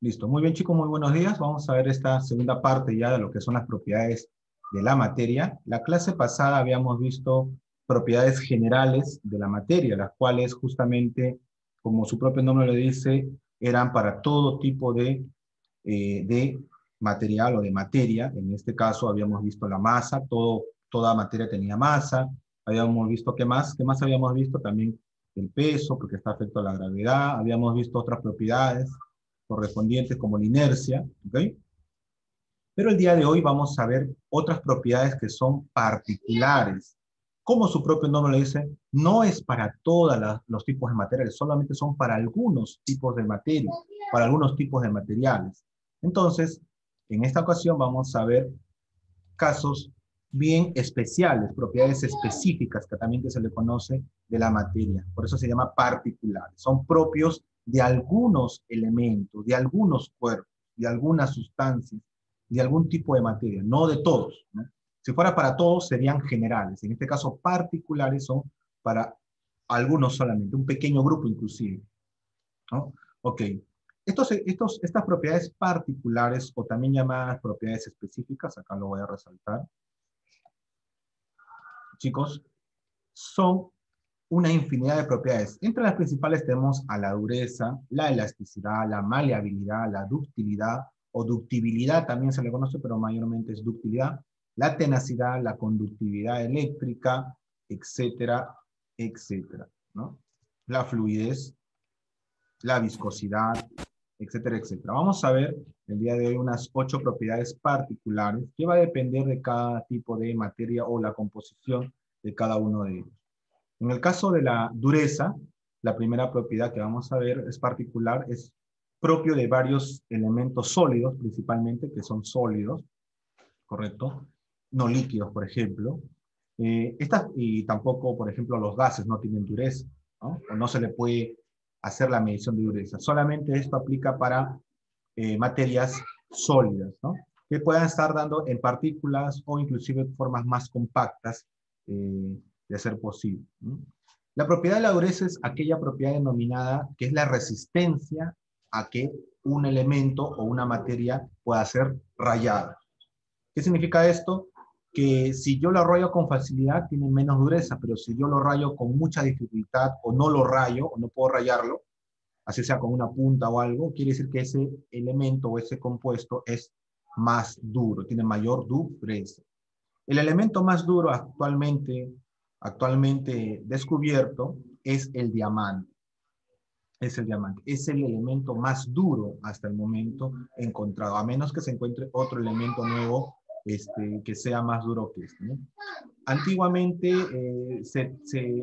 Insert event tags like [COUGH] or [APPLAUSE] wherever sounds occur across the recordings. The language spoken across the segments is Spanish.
Listo. Muy bien, chicos, muy buenos días. Vamos a ver esta segunda parte ya de lo que son las propiedades de la materia. La clase pasada habíamos visto propiedades generales de la materia, las cuales justamente, como su propio nombre lo dice, eran para todo tipo de, eh, de material o de materia. En este caso habíamos visto la masa, todo, toda materia tenía masa. Habíamos visto, ¿qué más? ¿Qué más habíamos visto? También el peso, porque está afecto a la gravedad. Habíamos visto otras propiedades correspondientes como la inercia, ¿ok? Pero el día de hoy vamos a ver otras propiedades que son particulares. Como su propio nombre le dice, no es para todos los tipos de materiales, solamente son para algunos tipos de materia, para algunos tipos de materiales. Entonces, en esta ocasión vamos a ver casos bien especiales, propiedades específicas que también se le conoce de la materia. Por eso se llama particulares. Son propios de algunos elementos, de algunos cuerpos, de algunas sustancias, de algún tipo de materia, no de todos. Si fuera para todos, serían generales. En este caso, particulares son para algunos solamente, un pequeño grupo inclusive. ¿no? Ok. Estos, estos, estas propiedades particulares, o también llamadas propiedades específicas, acá lo voy a resaltar, chicos, son una infinidad de propiedades. Entre las principales tenemos a la dureza, la elasticidad, la maleabilidad, la ductilidad o ductibilidad también se le conoce, pero mayormente es ductilidad, la tenacidad, la conductividad eléctrica, etcétera, etcétera, ¿no? La fluidez, la viscosidad, etcétera, etcétera. Vamos a ver el día de hoy unas ocho propiedades particulares que va a depender de cada tipo de materia o la composición de cada uno de ellos. En el caso de la dureza, la primera propiedad que vamos a ver es particular, es propio de varios elementos sólidos, principalmente, que son sólidos, ¿correcto? No líquidos, por ejemplo. Eh, y tampoco, por ejemplo, los gases no tienen dureza, ¿no? O no se le puede hacer la medición de dureza. Solamente esto aplica para eh, materias sólidas, ¿no? Que puedan estar dando en partículas o inclusive formas más compactas eh, de ser posible. La propiedad de la dureza es aquella propiedad denominada que es la resistencia a que un elemento o una materia pueda ser rayada. ¿Qué significa esto? Que si yo lo rayo con facilidad tiene menos dureza, pero si yo lo rayo con mucha dificultad o no lo rayo o no puedo rayarlo, así sea con una punta o algo, quiere decir que ese elemento o ese compuesto es más duro, tiene mayor dureza. El elemento más duro actualmente actualmente descubierto es el diamante. Es el diamante. Es el elemento más duro hasta el momento encontrado, a menos que se encuentre otro elemento nuevo este, que sea más duro que este. Antiguamente eh, se,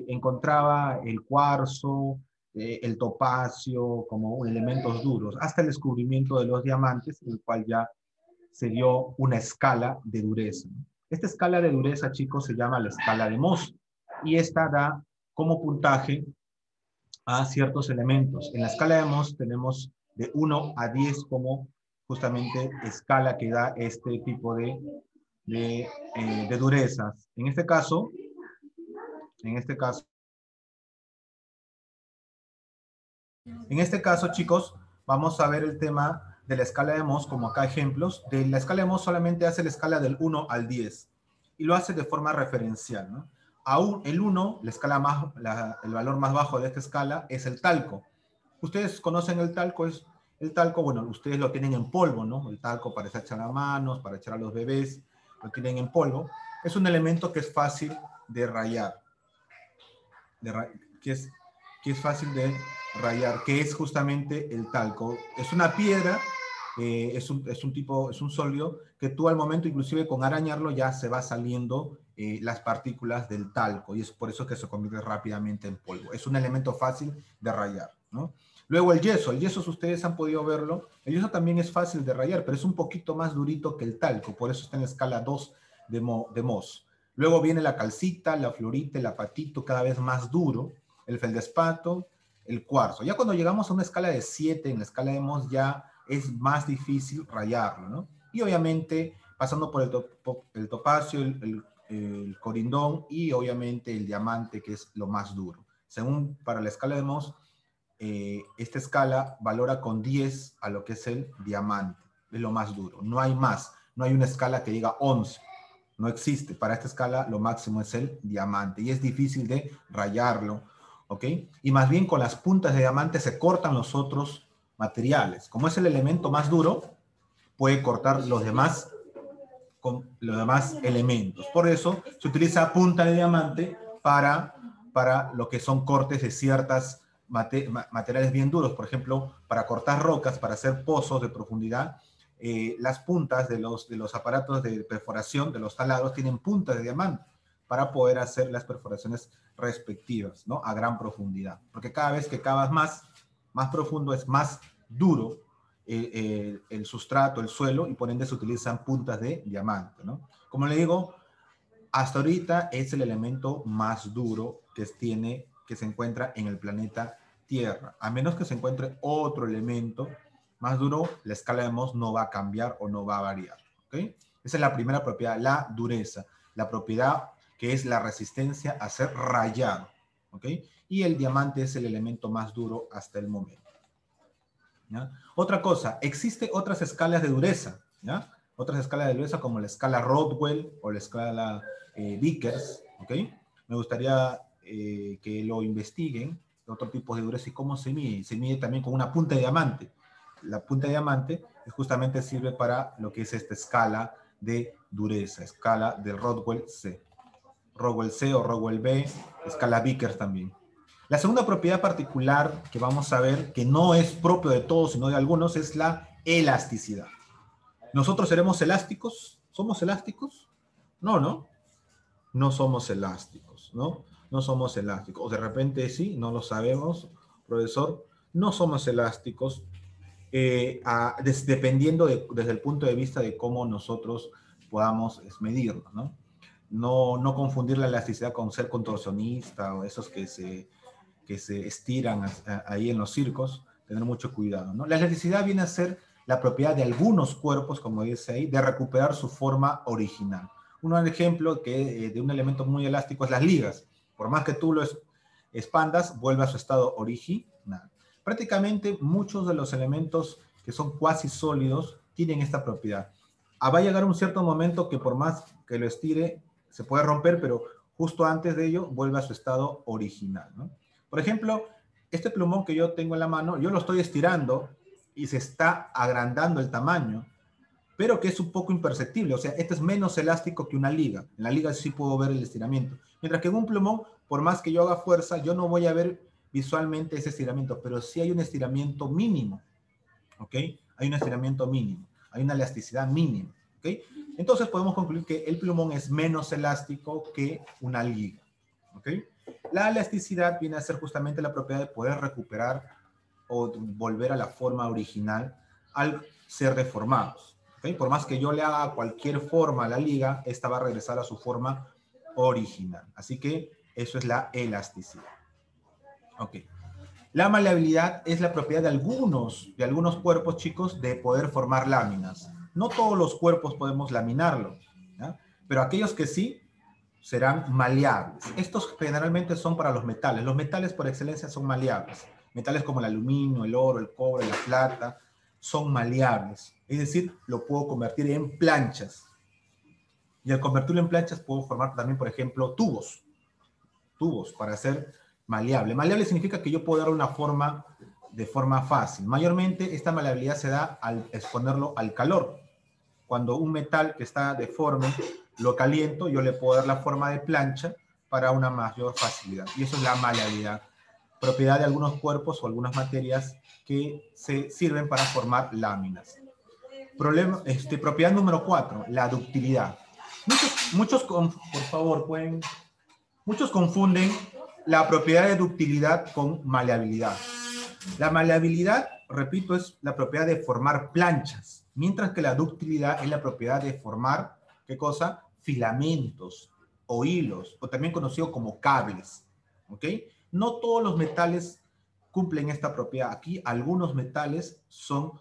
encontraba el cuarzo, eh, el topacio como elementos duros, hasta el descubrimiento de los diamantes, el cual ya se dio una escala de dureza. Esta escala de dureza, chicos, se llama la escala de Mohs y esta da como puntaje a ciertos elementos. En la escala de Mohs tenemos de 1 a 10 como justamente escala que da este tipo de, eh, de durezas. En este caso, en este caso, en este caso, chicos, vamos a ver el tema de la escala de Mohs, como acá ejemplos. De la escala de Mohs solamente hace la escala del 1 al 10 y lo hace de forma referencial, ¿no? Aún el 1, la escala más, el valor más bajo de esta escala es el talco. Ustedes conocen el talco, es el talco, bueno, ustedes lo tienen en polvo, ¿no? El talco para echar a manos, para echar a los bebés, lo tienen en polvo. Es un elemento que es fácil de rayar, que, es, que es fácil de rayar, que es justamente el talco. Es una piedra, eh, es, un, es, un, tipo, es un sólido que tú al momento, inclusive con arañarlo, ya se va saliendo eh, las partículas del talco y es por eso que se convierte rápidamente en polvo. Es un elemento fácil de rayar, ¿no? Luego el yeso, el yeso, si ustedes han podido verlo, el yeso también es fácil de rayar, pero es un poquito más durito que el talco, por eso está en la escala 2 de, Mo, de Mohs. Luego viene la calcita, la florita, el apatito, cada vez más duro, el feldespato, el cuarzo. Ya cuando llegamos a una escala de 7, en la escala de Mohs ya es más difícil rayarlo, ¿no? Y obviamente, pasando por el, el topacio, el, el el corindón y obviamente el diamante, que es lo más duro. Según para la escala de Mohs, eh, esta escala valora con 10 a lo que es el diamante, es lo más duro. No hay más, no hay una escala que diga 11. No existe. Para esta escala lo máximo es el diamante y es difícil de rayarlo, ¿ok? Y más bien con las puntas de diamante se cortan los otros materiales. Como es el elemento más duro, puede cortar los demás con los demás elementos. Por eso se utiliza punta de diamante para, para lo que son cortes de ciertas materiales bien duros, por ejemplo, para cortar rocas, para hacer pozos de profundidad, eh, las puntas de los, de los aparatos de perforación de los talados tienen puntas de diamante para poder hacer las perforaciones respectivas, ¿no? A gran profundidad. Porque cada vez que cavas más, más profundo es más duro eh, eh, el sustrato, el suelo, y por ende se utilizan puntas de diamante, ¿no? Como le digo, hasta ahorita es el elemento más duro que tiene que se encuentra en el planeta Tierra. A menos que se encuentre otro elemento más duro, la escala de Mohs no va a cambiar o no va a variar. ¿okay? Esa es la primera propiedad, la dureza. La propiedad que es la resistencia a ser rayado. ¿okay? Y el diamante es el elemento más duro hasta el momento. Otra cosa, existe otras escalas de dureza. Otras escalas de dureza como la escala Rodwell o la escala eh, Vickers. ¿okay? Me gustaría eh, que lo investiguen, otro tipo de dureza y cómo se mide. Se mide también con una punta de diamante. La punta de diamante justamente sirve para lo que es esta escala de dureza, escala de Rodwell C. Rodwell C o Rodwell B, escala Vickers también. La segunda propiedad particular que vamos a ver, que no es propio de todos, sino de algunos, es la elasticidad. ¿Nosotros seremos elásticos? ¿Somos elásticos? No, ¿no? No somos elásticos, ¿no? no somos elásticos. O de repente sí, no lo sabemos, profesor, no somos elásticos, eh, dependiendo desde el punto de vista de cómo nosotros podamos medirlo, ¿no? No, no confundir la elasticidad con ser contorsionista o esos que se, que se estiran ahí en los circos, tener mucho cuidado, ¿no? La elasticidad viene a ser la propiedad de algunos cuerpos, como dice ahí, de recuperar su forma original. Un ejemplo que, eh, de un elemento muy elástico es las ligas. Por más que tú lo expandas, vuelve a su estado original. Prácticamente muchos de los elementos que son cuasi sólidos tienen esta propiedad. Ah, va a llegar un cierto momento que por más que lo estire, se puede romper, pero justo antes de ello vuelve a su estado original. Por ejemplo, este plumón que yo tengo en la mano, yo lo estoy estirando y se está agrandando el tamaño, pero que es un poco imperceptible. O sea, este es menos elástico que una liga. En la liga sí puedo ver el estiramiento. Mientras que en un plumón, por más que yo haga fuerza, yo no voy a ver visualmente ese estiramiento, pero sí hay un estiramiento mínimo. ¿Ok? Hay un estiramiento mínimo. Hay una elasticidad mínima. ¿Ok? Entonces podemos concluir que el plumón es menos elástico que una liga. ¿Ok? La elasticidad viene a ser justamente la propiedad de poder recuperar o volver a la forma original al ser deformados. Por más que yo le haga cualquier forma a la liga, esta va a regresar a su forma original. Así que eso es la elasticidad. Ok. La maleabilidad es la propiedad de algunos, de algunos cuerpos, chicos, de poder formar láminas. No todos los cuerpos podemos laminarlo, pero aquellos que sí serán maleables. Estos generalmente son para los metales. Los metales por excelencia son maleables. Metales como el aluminio, el oro, el cobre, la plata, son maleables. Es decir, lo puedo convertir en planchas. Y al convertirlo en planchas puedo formar también, por ejemplo, tubos. Tubos para hacer maleable. Maleable significa que yo puedo dar una forma de forma fácil. Mayormente esta maleabilidad se da al exponerlo al calor. Cuando un metal que está deforme lo caliento, yo le puedo dar la forma de plancha para una mayor facilidad. Y eso es la maleabilidad, propiedad de algunos cuerpos o algunas materias que se sirven para formar láminas. Problema, este, propiedad número cuatro, la ductilidad. Muchos, muchos, por favor, pueden, muchos confunden la propiedad de ductilidad con maleabilidad. La maleabilidad, repito, es la propiedad de formar planchas, mientras que la ductilidad es la propiedad de formar, ¿qué cosa? Filamentos o hilos, o también conocido como cables, ¿ok? No todos los metales cumplen esta propiedad. Aquí algunos metales son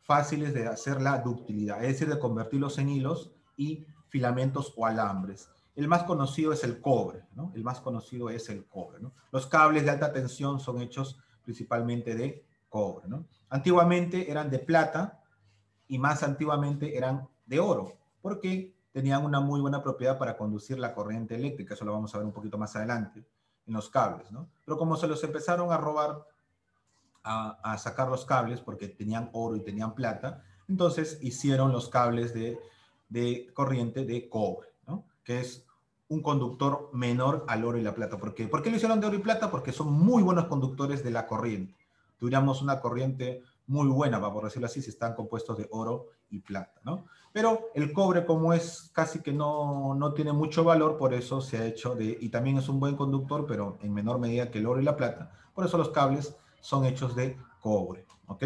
fáciles de hacer la ductilidad, es decir, de convertirlos en hilos y filamentos o alambres. El más conocido es el cobre, ¿no? El más conocido es el cobre, ¿no? Los cables de alta tensión son hechos principalmente de cobre. ¿no? Antiguamente eran de plata y más antiguamente eran de oro, porque tenían una muy buena propiedad para conducir la corriente eléctrica, eso lo vamos a ver un poquito más adelante en los cables, ¿no? Pero como se los empezaron a robar, a, sacar los cables porque tenían oro y tenían plata, entonces hicieron los cables de, de corriente de cobre, ¿no? Que es un conductor menor al oro y la plata. ¿Por qué? ¿Por qué lo hicieron de oro y plata? Porque son muy buenos conductores de la corriente. Tuviéramos una corriente muy buena, vamos a decirlo así, si están compuestos de oro y plata, ¿no? Pero el cobre, como es casi que no, no tiene mucho valor, por eso se ha hecho de, y también es un buen conductor, pero en menor medida que el oro y la plata, por eso los cables son hechos de cobre, ¿ok?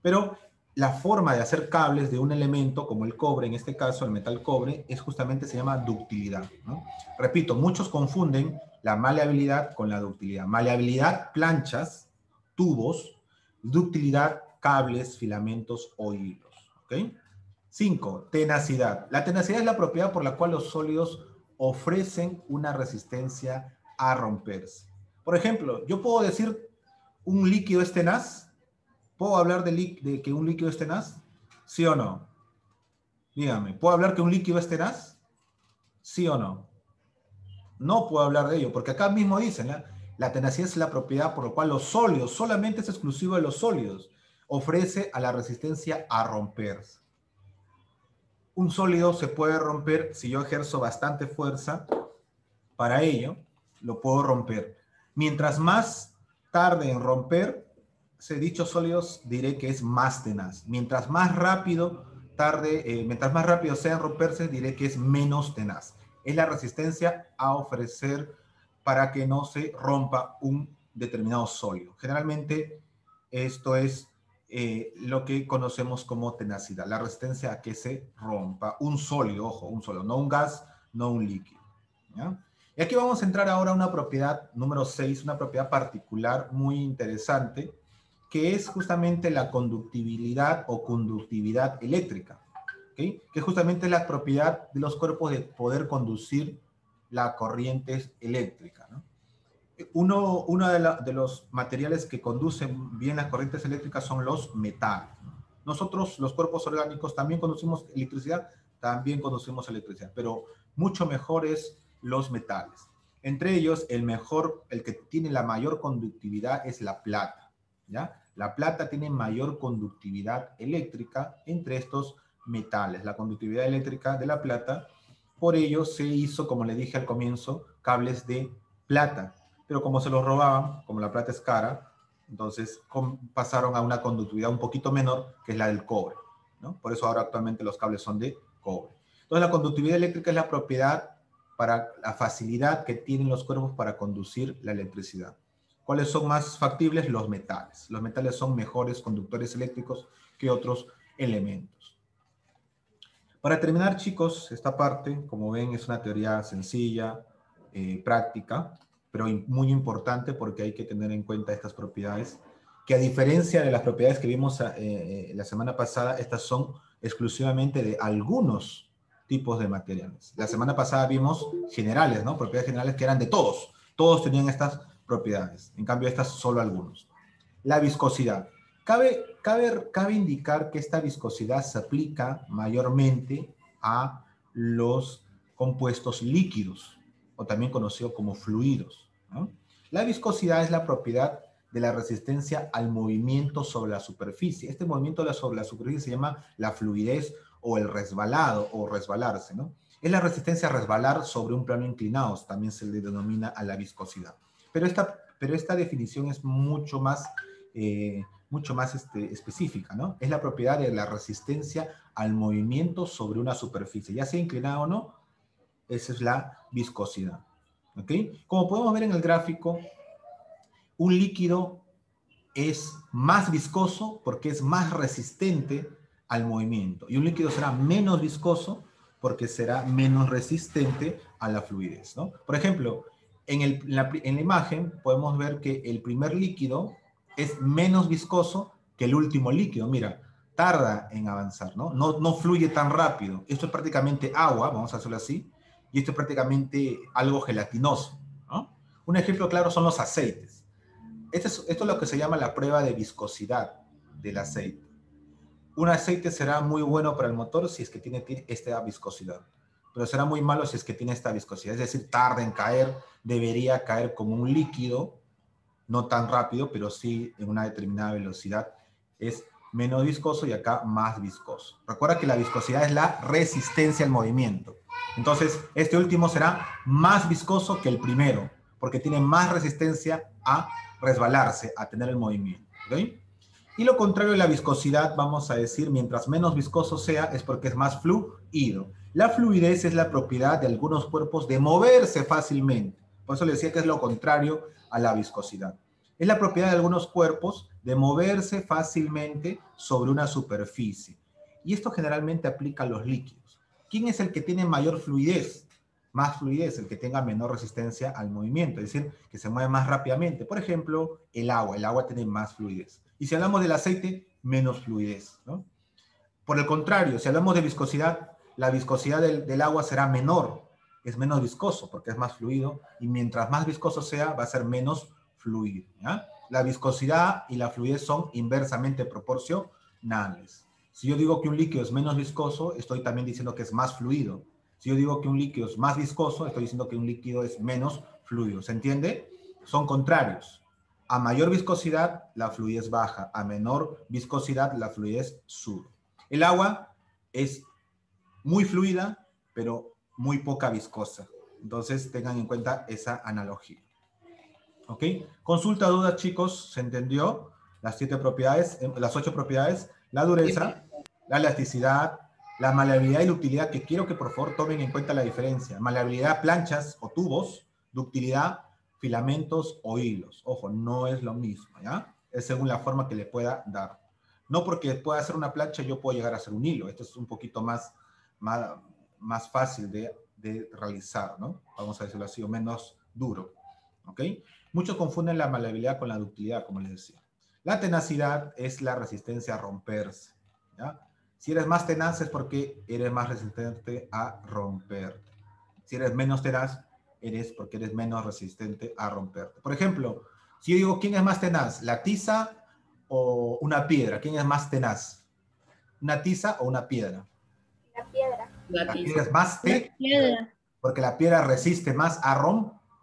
Pero la forma de hacer cables de un elemento como el cobre, en este caso el metal cobre, es justamente se llama ductilidad. ¿no? Repito, muchos confunden la maleabilidad con la ductilidad. Maleabilidad, planchas, tubos, ductilidad, cables, filamentos o hilos. ¿Ok? Cinco, tenacidad. La tenacidad es la propiedad por la cual los sólidos ofrecen una resistencia a romperse. Por ejemplo, yo puedo decir un líquido es tenaz ¿Puedo hablar de, que un líquido es tenaz? ¿Sí o no? Dígame, ¿puedo hablar que un líquido es tenaz? ¿Sí o no? No puedo hablar de ello, porque acá mismo dicen, la tenacidad es la propiedad por la cual los sólidos, solamente es exclusivo de los sólidos, ofrece a la resistencia a romperse. Un sólido se puede romper si yo ejerzo bastante fuerza para ello, lo puedo romper. Mientras más tarde en romper, dichos sólidos diré que es más tenaz. Mientras más rápido tarde, eh, mientras más rápido sea en romperse, diré que es menos tenaz. Es la resistencia a ofrecer para que no se rompa un determinado sólido. Generalmente esto es eh, lo que conocemos como tenacidad, la resistencia a que se rompa un sólido, ojo, un sólido, no un gas, no un líquido. Y aquí vamos a entrar ahora a una propiedad número 6, una propiedad particular muy interesante, que es justamente la conductibilidad o conductividad eléctrica, que es justamente la propiedad de los cuerpos de poder conducir la corriente eléctrica. Uno, uno de, los materiales que conducen bien las corrientes eléctricas son los metales. Nosotros, los cuerpos orgánicos, también conducimos electricidad, también conducimos electricidad, pero mucho mejor es los metales. Entre ellos, el mejor, el que tiene la mayor conductividad es la plata. ¿ya? La plata tiene mayor conductividad eléctrica entre estos metales. La conductividad eléctrica de la plata, por ello se hizo, como le dije al comienzo, cables de plata. Pero como se los robaban, como la plata es cara, entonces pasaron a una conductividad un poquito menor, que es la del cobre. ¿no? Por eso ahora actualmente los cables son de cobre. Entonces la conductividad eléctrica es la propiedad para la facilidad que tienen los cuerpos para conducir la electricidad. ¿Cuáles son más factibles? Los metales. Los metales son mejores conductores eléctricos que otros elementos. Para terminar, chicos, esta parte, como ven, es una teoría sencilla, eh, práctica, pero muy importante porque hay que tener en cuenta estas propiedades, que a diferencia de las propiedades que vimos eh, eh, la semana pasada, estas son exclusivamente de algunos tipos de materiales. La semana pasada vimos generales, ¿no? Propiedades generales que eran de todos. Todos tenían estas propiedades. En cambio, estas solo algunos. La viscosidad. Cabe, cabe, cabe indicar que esta viscosidad se aplica mayormente a los compuestos líquidos, o también conocido como fluidos. La viscosidad es la propiedad de la resistencia al movimiento sobre la superficie. Este movimiento sobre la superficie se llama la fluidez o el resbalado o resbalarse. Es la resistencia a resbalar sobre un plano inclinado, también se le denomina a la viscosidad. Pero esta, pero esta definición es mucho más, eh, mucho más este, específica, ¿no? Es la propiedad de la resistencia al movimiento sobre una superficie, ya sea inclinada o no, esa es la viscosidad. Como podemos ver en el gráfico, un líquido es más viscoso porque es más resistente al movimiento. Y un líquido será menos viscoso porque será menos resistente a la fluidez. ¿no? Por ejemplo, en, la, imagen podemos ver que el primer líquido es menos viscoso que el último líquido. Mira, tarda en avanzar, ¿no? ¿no? No fluye tan rápido. Esto es prácticamente agua, vamos a hacerlo así, y esto es prácticamente algo gelatinoso, ¿no? Un ejemplo claro son los aceites. Esto es, esto es lo que se llama la prueba de viscosidad del aceite. Un aceite será muy bueno para el motor si es que tiene esta viscosidad, pero será muy malo si es que tiene esta viscosidad, es decir, tarda en caer, debería caer como un líquido, no tan rápido, pero sí en una determinada velocidad. Es menos viscoso y acá más viscoso. Recuerda que la viscosidad es la resistencia al movimiento. Entonces, este último será más viscoso que el primero, porque tiene más resistencia a resbalarse, a tener el movimiento. Y lo contrario de la viscosidad, vamos a decir, mientras menos viscoso sea, es porque es más fluido. La fluidez es la propiedad de algunos cuerpos de moverse fácilmente. Por eso le decía que es lo contrario a la viscosidad. Es la propiedad de algunos cuerpos de moverse fácilmente sobre una superficie. Y esto generalmente aplica a los líquidos. ¿Quién es el que tiene mayor fluidez? Más fluidez, el que tenga menor resistencia al movimiento, es decir, que se mueve más rápidamente. Por ejemplo, el agua. El agua tiene más fluidez. Y si hablamos del aceite, menos fluidez. Por el contrario, si hablamos de viscosidad, la viscosidad del, agua será menor, es menos viscoso porque es más fluido y mientras más viscoso sea, va a ser menos fluido. La viscosidad y la fluidez son inversamente proporcionales. Si yo digo que un líquido es menos viscoso, estoy también diciendo que es más fluido. Si yo digo que un líquido es más viscoso, estoy diciendo que un líquido es menos fluido. ¿Se entiende? Son contrarios. A mayor viscosidad, la fluidez baja. A menor viscosidad, la fluidez sube. El agua es muy fluida, pero muy poca viscosa. Entonces, tengan en cuenta esa analogía. ¿Ok? Consulta, dudas, chicos. ¿Se entendió? Las siete propiedades, eh, las ocho propiedades. La dureza, la elasticidad, la maleabilidad y ductilidad, que quiero que por favor tomen en cuenta la diferencia. Maleabilidad, planchas o tubos. Ductilidad, filamentos o hilos. Ojo, no es lo mismo, ¿ya? Es según la forma que le pueda dar. No porque pueda hacer una plancha, yo puedo llegar a hacer un hilo. Esto es un poquito más, más, más fácil de, de realizar, ¿no? Vamos a decirlo así, o menos duro, ¿ok? Muchos confunden la maleabilidad con la ductilidad, como les decía. La tenacidad es la resistencia a romperse, ¿ya? Si eres más tenaz es porque eres más resistente a romper. Si eres menos tenaz eres porque eres menos resistente a romperte. Por ejemplo, si yo digo, ¿quién es más tenaz? ¿La tiza o una piedra? ¿Quién es más tenaz? ¿Una tiza o una piedra? La piedra. La, piedra es más te, porque la piedra resiste más a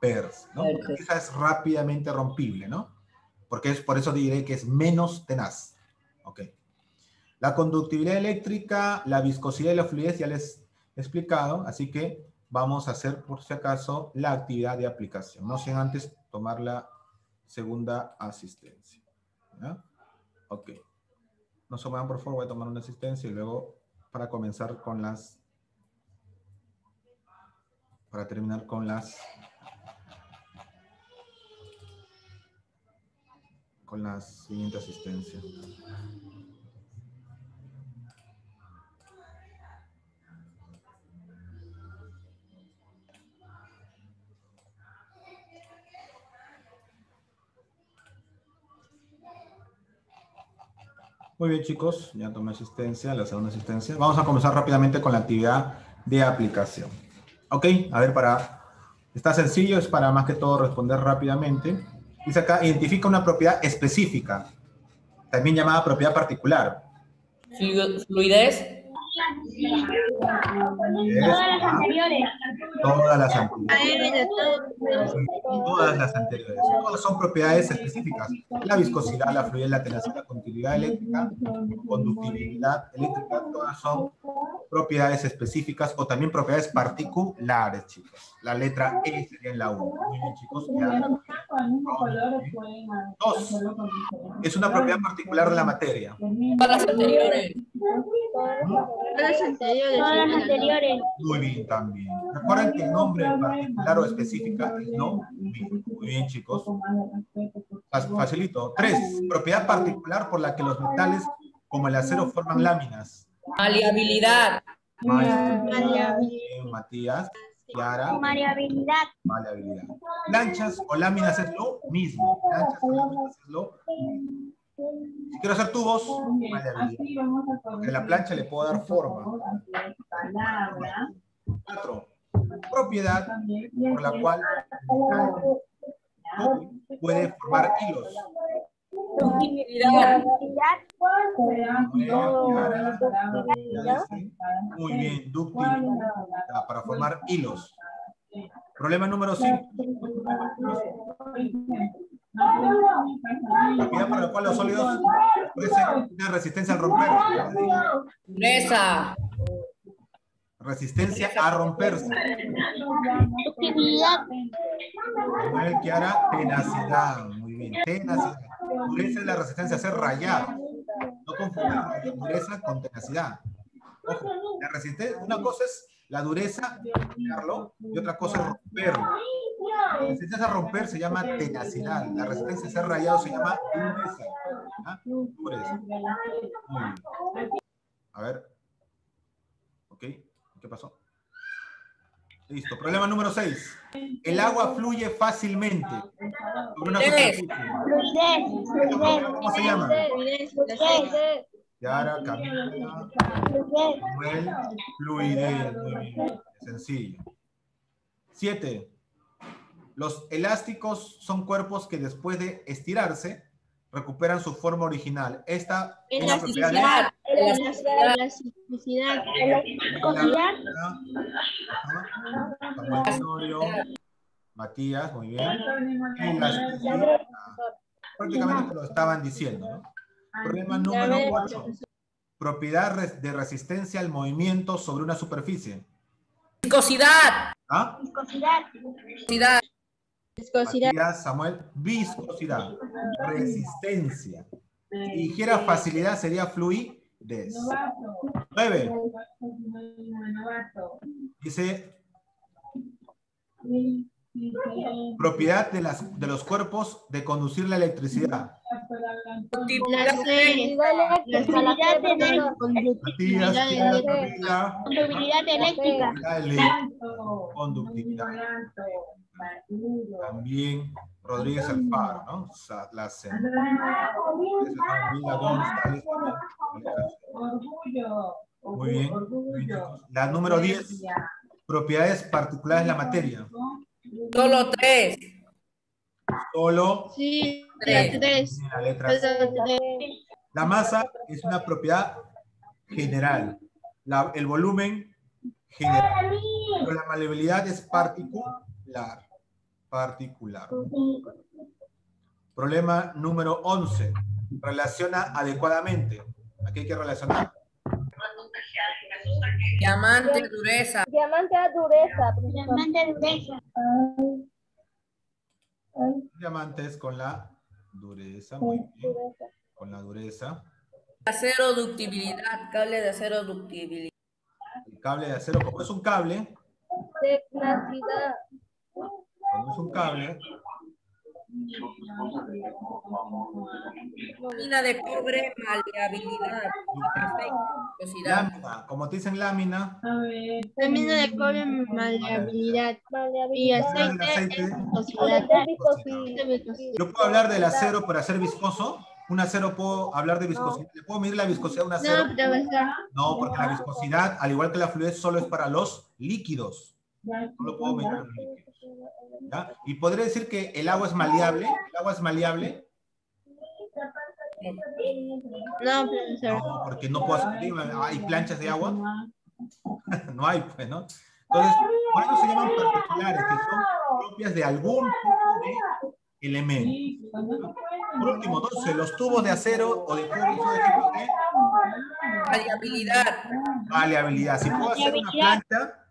romperse, ¿no? Es rápidamente rompible, ¿no? Porque es por eso diré que es menos tenaz. Ok. La conductividad eléctrica, la viscosidad y la fluidez ya les he explicado, así que vamos a hacer, por si acaso, la actividad de aplicación. No sin antes tomar la segunda asistencia. ¿Ya? Ok. No se muevan, por favor, voy a tomar una asistencia y luego para comenzar con las... Para terminar con las... Con la siguiente asistencia. Muy bien, chicos, ya tomé asistencia, la segunda asistencia. Vamos a comenzar rápidamente con la actividad de aplicación. Ok, a ver, para... Está sencillo, es para más que todo responder rápidamente. Dice acá, identifica una propiedad específica, también llamada propiedad particular. Fluidez, Todas las anteriores. Todas las anteriores. Todas las anteriores. Todas son propiedades específicas. La viscosidad, la fluidez, la tenacidad, la continuidad eléctrica, conductividad eléctrica, todas son propiedades específicas o también propiedades particulares, chicos. La letra E sería en la 1. Muy bien, chicos. Dos. Es una propiedad particular de la materia. Todas las anteriores. Todas las anteriores. Todas las anteriores. Muy bien, también. Recuerden que el nombre particular o específica es no Muy bien, chicos. Facilito. Tres. Propiedad particular por la que los metales como el acero forman láminas. Maleabilidad. Maleabilidad. Matías. Clara. Maleabilidad. Maleabilidad. Planchas o láminas es lo mismo. Planchas o láminas es lo mismo. Si quiero hacer tubos, maleabilidad. Porque la plancha le puedo dar forma. Cuatro. Propiedad por la cual puede formar hilos. Ductilidad. Muy bien, dúctil para formar hilos. Problema número 5. Propiedad para la cual los sólidos ofrecen una resistencia al romper. Dureza. Resistencia a romperse. Ductilidad. Manuel Kiara, tenacidad. Muy bien, tenacidad. Dureza es la resistencia a ser rayado. No confundir dureza con tenacidad. Ojo, la resistencia, una cosa es la dureza, y otra cosa es romperlo. La resistencia a romper se llama tenacidad. La resistencia a ser rayado se llama dureza. ¿Ah? A ver. Ok. ¿Qué pasó? Listo. Problema número 6. El agua fluye fácilmente. Sobre una Fluidez. ¿Cómo se llama? Fluidez. Yara, Camila, Fluidez. Manuel, fluidez. Muy bien. Sencillo. 7. Los elásticos son cuerpos que después de estirarse recuperan su forma original. Esta es una propiedad de Elasticidad. Elasticidad. Elasticidad. Elasticidad. Matías, muy bien. Elasticidad. Prácticamente te lo estaban diciendo, ¿no? Problema número 8. Propiedad de resistencia al movimiento sobre una superficie. Viscosidad. ¿Ah? Viscosidad. Viscosidad. Viscosidad. Matías, Samuel, viscosidad. Resistencia. Si dijera facilidad sería fluidez. 9. Dice propiedad de, las, de los cuerpos de conducir la electricidad. Camila, Conductividad eléctrica. conductividad eléctrica, conductividad. También Rodríguez Alfaro, ¿no? La Camila González. Muy bien. La número 10. Propiedades particulares de la materia. Solo tres. Solo Sí. Tres. Tres. la letra C. La masa es una propiedad general. La- el volumen general. Pero la maleabilidad es particular. Particular. Problema número 11. Relaciona adecuadamente. Aquí hay que relacionar. Diamante, dureza. Diamante a dureza, Diamante dureza. Diamantes con la dureza. Muy bien. Con la dureza. Acero, ductibilidad. Cable de acero, ductibilidad. El cable de acero, como es un cable, tenacidad, es un cable, Lámina de cobre, maleabilidad. Viscosidad. lámina, como te dicen lámina, Lámina de cobre, maleabilidad. Y aceite, aceite. viscosidad. viscosidad. Yo puedo hablar del acero para hacer viscoso. Un acero puedo hablar de viscosidad. ¿Le puedo medir la viscosidad de un acero? No, profesor. No, porque la viscosidad, al igual que la fluidez, solo es para los líquidos. Solo puedo medir los líquidos. ¿Ya? Y podría decir que el agua es maleable. ¿El agua es maleable? No, profesor. No, porque no puedo hacer. ¿Hay planchas de agua? [LAUGHS] no hay, pues, ¿no? Entonces, por eso se llaman particulares, que son propias de algún tipo de elemento. Por último, entonces, los tubos de acero o de cobre son ejemplos de Maleabilidad. maleabilidad. Si puedo hacer una plancha,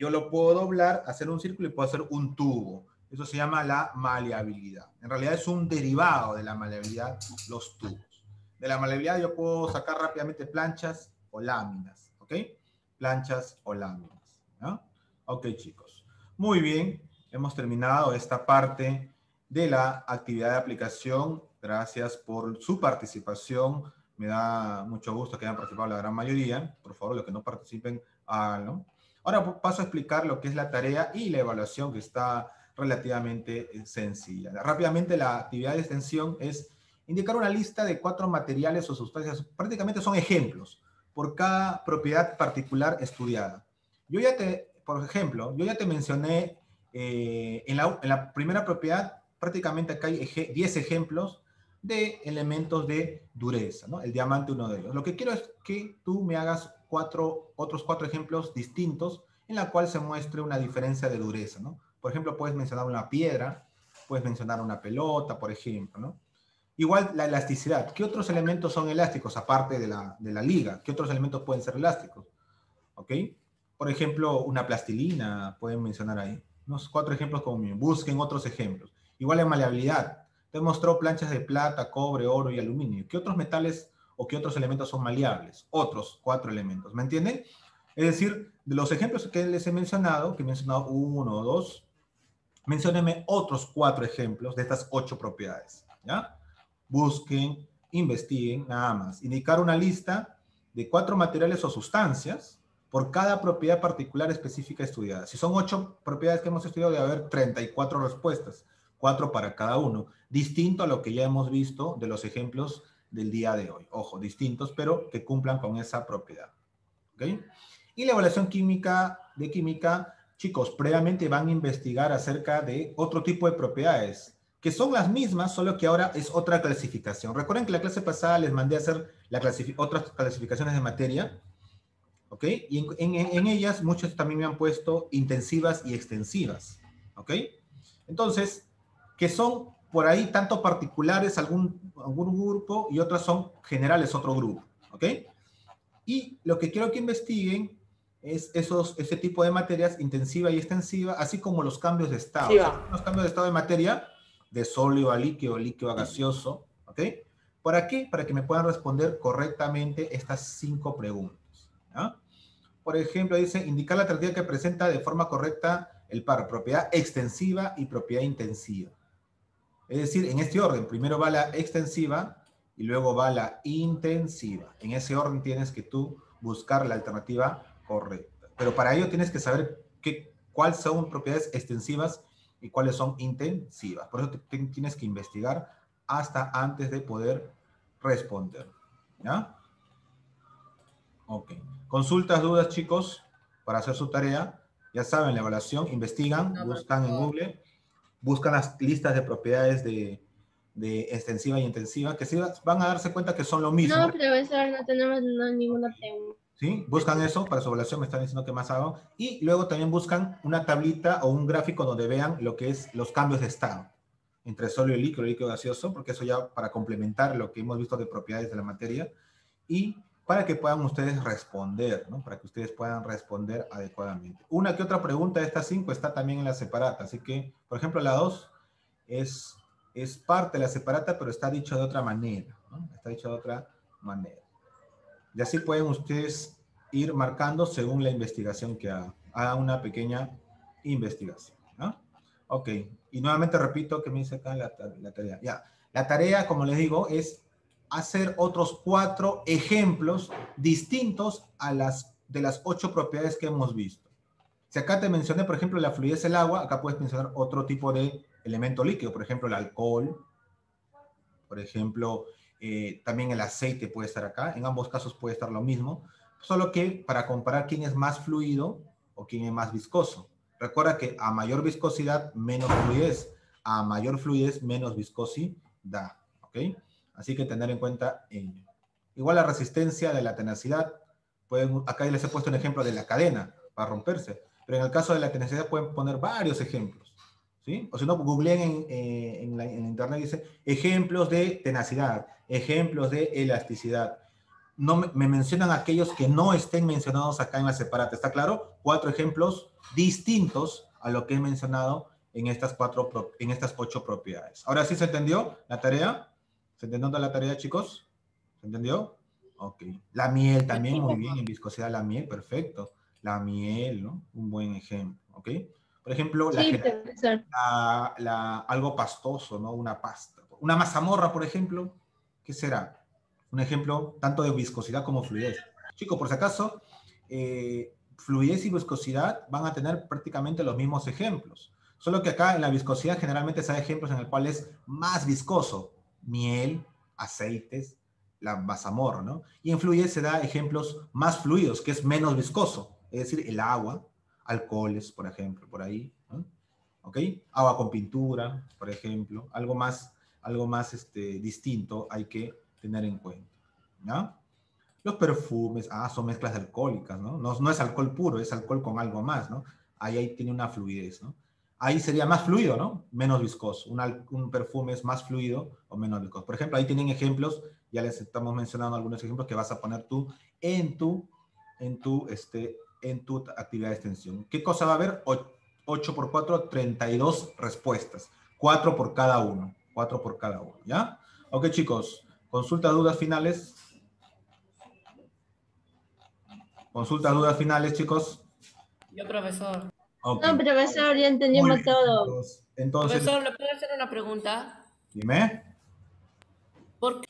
yo lo puedo doblar, hacer un círculo y puedo hacer un tubo. Eso se llama la maleabilidad. En realidad es un derivado de la maleabilidad, los tubos. De la maleabilidad yo puedo sacar rápidamente planchas o láminas, ¿ok? Planchas o láminas, ¿no? Ok, chicos. Muy bien, hemos terminado esta parte de la actividad de aplicación. Gracias por su participación. Me da mucho gusto que hayan participado la gran mayoría. Por favor, los que no participen, háganlo. Ahora paso a explicar lo que es la tarea y la evaluación que está relativamente eh, sencilla. Rápidamente, la actividad de extensión es indicar una lista de cuatro materiales o sustancias, prácticamente son ejemplos, por cada propiedad particular estudiada. Yo ya te, por ejemplo, yo ya te mencioné eh, en, la, en la primera propiedad prácticamente acá hay eje- 10 ejemplos de elementos de dureza, ¿no? El diamante uno de ellos. Lo que quiero es que tú me hagas cuatro, otros cuatro ejemplos distintos en la cual se muestre una diferencia de dureza, ¿no? Por ejemplo, puedes mencionar una piedra, puedes mencionar una pelota, por ejemplo, ¿no? Igual la elasticidad. ¿Qué otros elementos son elásticos aparte de la, de la liga? ¿Qué otros elementos pueden ser elásticos? ¿Ok? Por ejemplo, una plastilina, pueden mencionar ahí. Unos cuatro ejemplos como mínimo. Busquen otros ejemplos. Igual en maleabilidad. Te mostró planchas de plata, cobre, oro y aluminio. ¿Qué otros metales o qué otros elementos son maleables? Otros cuatro elementos. ¿Me entienden? Es decir, de los ejemplos que les he mencionado, que he mencionado uno o dos, menciónenme otros cuatro ejemplos de estas ocho propiedades. ¿Ya? Busquen, investiguen, nada más. Indicar una lista de cuatro materiales o sustancias por cada propiedad particular específica estudiada. Si son ocho propiedades que hemos estudiado, debe haber 34 respuestas, cuatro para cada uno, distinto a lo que ya hemos visto de los ejemplos del día de hoy. Ojo, distintos, pero que cumplan con esa propiedad. ¿Ok? Y la evaluación química de química, chicos, previamente van a investigar acerca de otro tipo de propiedades, que son las mismas, solo que ahora es otra clasificación. Recuerden que la clase pasada les mandé a hacer la clasifi- otras clasificaciones de materia, ¿ok? Y en, en- en ellas muchos también me han puesto intensivas y extensivas, ¿ok? Entonces, que son por ahí tanto particulares algún, algún grupo y otras son generales otro grupo, ¿ok? Y lo que quiero que investiguen es esos, ese tipo de materias intensiva y extensiva, así como los cambios de estado. Sí, O sea, va. los cambios de estado de materia, de sólido a líquido, líquido a gaseoso, ¿ok? ¿Para qué? Para que me puedan responder correctamente estas cinco preguntas. Por ejemplo, dice, indicar la alternativa que presenta de forma correcta el par, propiedad extensiva y propiedad intensiva. Es decir, en este orden, primero va la extensiva y luego va la intensiva. En ese orden tienes que tú buscar la alternativa correcta. Pero para ello tienes que saber qué, cuáles son propiedades extensivas y cuáles son intensivas. Por eso te- te- tienes que investigar hasta antes de poder responder. ¿Ya? Ok. Consultas, dudas, chicos, para hacer su tarea. Ya saben, la evaluación, investigan, buscan en. Google, buscan las listas de propiedades de, de extensiva y intensiva, que sí van a darse cuenta que son lo mismo. No, profesor, no tenemos no, ninguna pregunta. ¿sí? Buscan eso para su evaluación, me están diciendo que más hago. Y luego también buscan una tablita o un gráfico donde vean lo que es los cambios de estado entre sólido y líquido, líquido gaseoso, porque eso ya para complementar lo que hemos visto de propiedades de la materia y para que puedan ustedes responder, ¿no? Para que ustedes puedan responder adecuadamente. Una que otra pregunta de estas cinco está también en la separata, así que, por ejemplo, la dos es, es parte de la separata, pero está dicho de otra manera, ¿no? Está dicho de otra manera. Y así pueden ustedes ir marcando según la investigación que hagan. Hagan una pequeña investigación. ¿no? Ok. Y nuevamente repito que me dice acá la, la tarea. Ya. La tarea, como les digo, es hacer otros cuatro ejemplos distintos a las de las ocho propiedades que hemos visto. Si acá te mencioné, por ejemplo, la fluidez del agua, acá puedes mencionar otro tipo de elemento líquido, por ejemplo, el alcohol, por ejemplo, eh, también el aceite puede estar acá. En ambos casos puede estar lo mismo, solo que para comparar quién es más fluido o quién es más viscoso. Recuerda que a mayor viscosidad, menos fluidez. A mayor fluidez, menos viscosidad. ¿Ok? Así que tener en cuenta ello. Igual la resistencia de la tenacidad. Pueden, acá les he puesto un ejemplo de la cadena para romperse. Pero en el caso de la tenacidad pueden poner varios ejemplos. ¿sí? O si no, googleen en, eh, en, la, internet, dice ejemplos de tenacidad, ejemplos de elasticidad. No me, me, mencionan aquellos que no estén mencionados acá en la separata. ¿Está claro? Cuatro ejemplos distintos a lo que he mencionado en estas, cuatro, en estas ocho propiedades. Ahora sí se entendió la tarea. ¿Se entendió la tarea, chicos? ¿Se entendió? Ok. La miel también, muy bien. En viscosidad la miel, perfecto. La miel, ¿no? Un buen ejemplo, ¿ok? Por ejemplo, la, Sí, gelatina, profesor. la- la- algo pastoso, ¿no? Una pasta. Una mazamorra, por ejemplo, ¿qué será? Un ejemplo tanto de viscosidad como fluidez. Chicos, por si acaso, eh, fluidez y viscosidad van a tener prácticamente los mismos ejemplos. Solo que acá en la viscosidad generalmente se da ejemplos en el cual es más viscoso. Miel, aceites, la mazamorra, ¿no? Y en fluidez se da ejemplos más fluidos, que es menos viscoso. Es decir, el agua, alcoholes, por ejemplo, por ahí. ¿no? ¿ok? Agua con pintura, por ejemplo, algo más, algo más este, distinto hay que tener en cuenta, ¿ya? Los perfumes, ah, son mezclas alcohólicas, ¿no? ¿no? No es alcohol puro, es alcohol con algo más, ¿no? Ahí, ahí tiene una fluidez, ¿no? Ahí sería más fluido, ¿no? Menos viscoso. Un, perfume es más fluido o menos viscoso. Por ejemplo, ahí tienen ejemplos, ya les estamos mencionando algunos ejemplos que vas a poner tú en tu, en tu, este, en tu actividad de extensión. ¿Qué cosa va a haber? 8 por 4, 32 respuestas. 4 por cada uno. 4 por cada uno, ¿ya? Ok, chicos. Consulta dudas finales. Consulta dudas finales, chicos. Yo, profesor. Okay. No, profesor, ya entendimos todo. Entonces, profesor, ¿le puedo hacer una pregunta? Dime. ¿Por qué?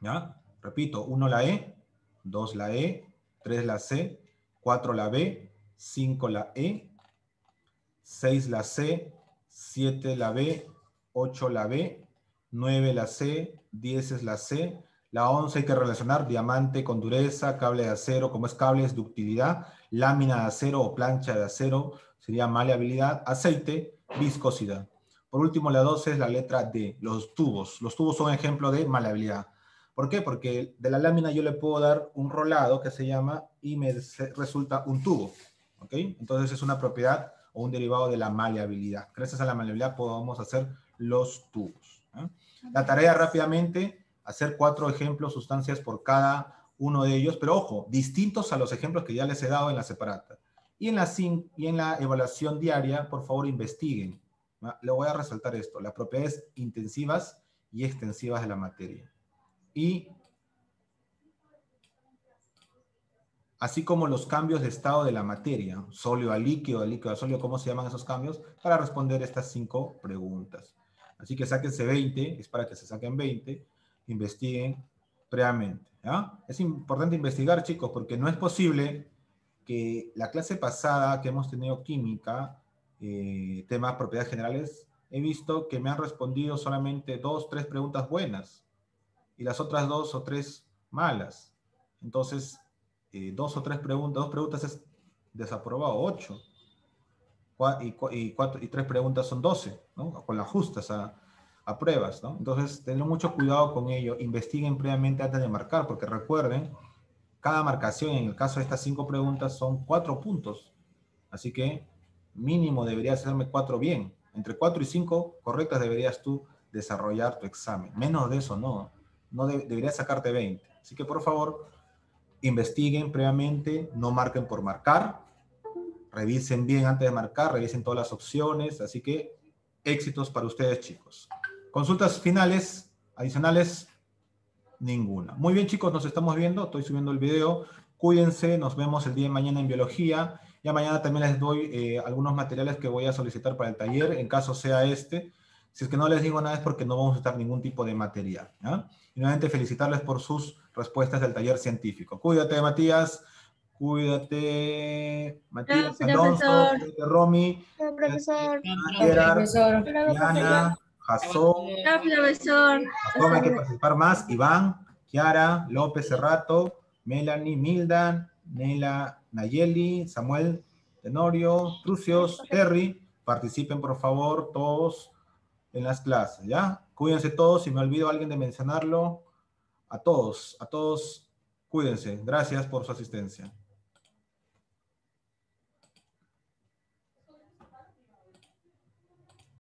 ¿Ya? Repito, 1 la E, 2 la E, 3 la C, 4 la B, 5 la E, 6 la C, 7 la B, 8 la B, 9 la C, 10 es la C, la 11 hay que relacionar diamante con dureza, cable de acero, como es cable es ductilidad, lámina de acero o plancha de acero sería maleabilidad, aceite, viscosidad. Por último, la 12 es la letra D, los tubos. Los tubos son ejemplo de maleabilidad. ¿Por qué? Porque de la lámina yo le puedo dar un rolado que se llama y me resulta un tubo. ¿Ok? Entonces es una propiedad o un derivado de la maleabilidad. Gracias a la maleabilidad podemos hacer los tubos. ¿eh? La tarea rápidamente hacer cuatro ejemplos, sustancias por cada uno de ellos, pero ojo, distintos a los ejemplos que ya les he dado en la separata. Y en la, y en la evaluación diaria, por favor, investiguen. Le voy a resaltar esto, las propiedades intensivas y extensivas de la materia. Y así como los cambios de estado de la materia, sólido a líquido, líquido a sólido, ¿cómo se llaman esos cambios? Para responder estas cinco preguntas. Así que sáquense 20, es para que se saquen 20 investiguen previamente. Es importante investigar, chicos, porque no es posible que la clase pasada que hemos tenido química, eh, temas propiedades generales, he visto que me han respondido solamente dos, tres preguntas buenas y las otras dos o tres malas. Entonces, eh, dos o tres preguntas, dos preguntas es desaprobado, ocho. Y, cuatro, y tres preguntas son doce. Con las justas a, pruebas, ¿no? Entonces, tengan mucho cuidado con ello, investiguen previamente antes de marcar, porque recuerden, cada marcación, en el caso de estas cinco preguntas, son cuatro puntos. Así que mínimo deberías hacerme cuatro bien. Entre cuatro y cinco correctas deberías tú desarrollar tu examen. Menos de eso, no. No deberías sacarte 20. Así que, por favor, investiguen previamente, no marquen por marcar, revisen bien antes de marcar, revisen todas las opciones. Así que, éxitos para ustedes, chicos. Consultas finales, adicionales, ninguna. Muy bien, chicos, nos estamos viendo. Estoy subiendo el video. Cuídense, nos vemos el día de mañana en biología. Ya mañana también les doy eh, algunos materiales que voy a solicitar para el taller, en caso sea este. Si es que no les digo nada es porque no vamos a usar ningún tipo de material. Y nuevamente felicitarles por sus respuestas del taller científico. Cuídate, Matías. Cuídate, Matías Alonso. Cuídate, Romy. profesor. Gerard, Diana. Jason. profesor. hay que participar más. Iván, Kiara, López Cerrato, Melanie, Mildan, Nela Nayeli, Samuel Tenorio, Trucios, Terry. Participen, por favor, todos en las clases, ¿ya? Cuídense todos. Si me olvido alguien de mencionarlo, a todos, a todos, cuídense. Gracias por su asistencia.